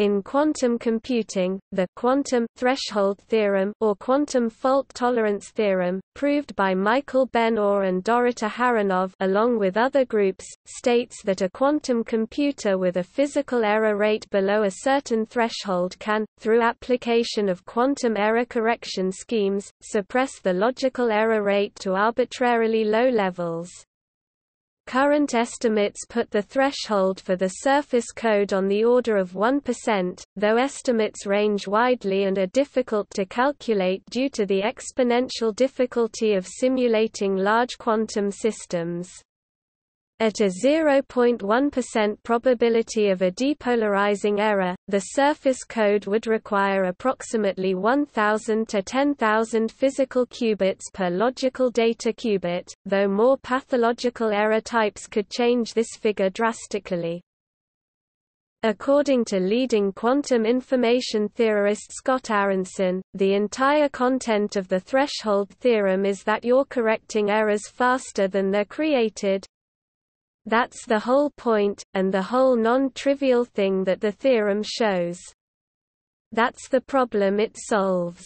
In quantum computing, the quantum threshold theorem or quantum fault tolerance theorem, proved by Michael Ben-Or and Dorit Aharonov along with other groups, states that a quantum computer with a physical error rate below a certain threshold can, through application of quantum error correction schemes, suppress the logical error rate to arbitrarily low levels. Current estimates put the threshold for the surface code on the order of 1%, though estimates range widely and are difficult to calculate due to the exponential difficulty of simulating large quantum systems. At a 0.1% probability of a depolarizing error, the surface code would require approximately 1,000 to 10,000 physical qubits per logical data qubit, though more pathological error types could change this figure drastically. According to leading quantum information theorist Scott Aaronson, the entire content of the threshold theorem is that you're correcting errors faster than they're created, that's the whole point, and the whole non-trivial thing that the theorem shows. That's the problem it solves.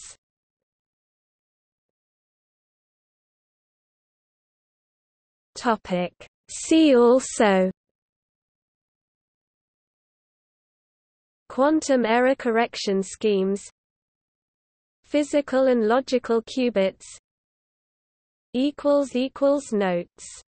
See also. Quantum error correction schemes. Physical and logical qubits. Notes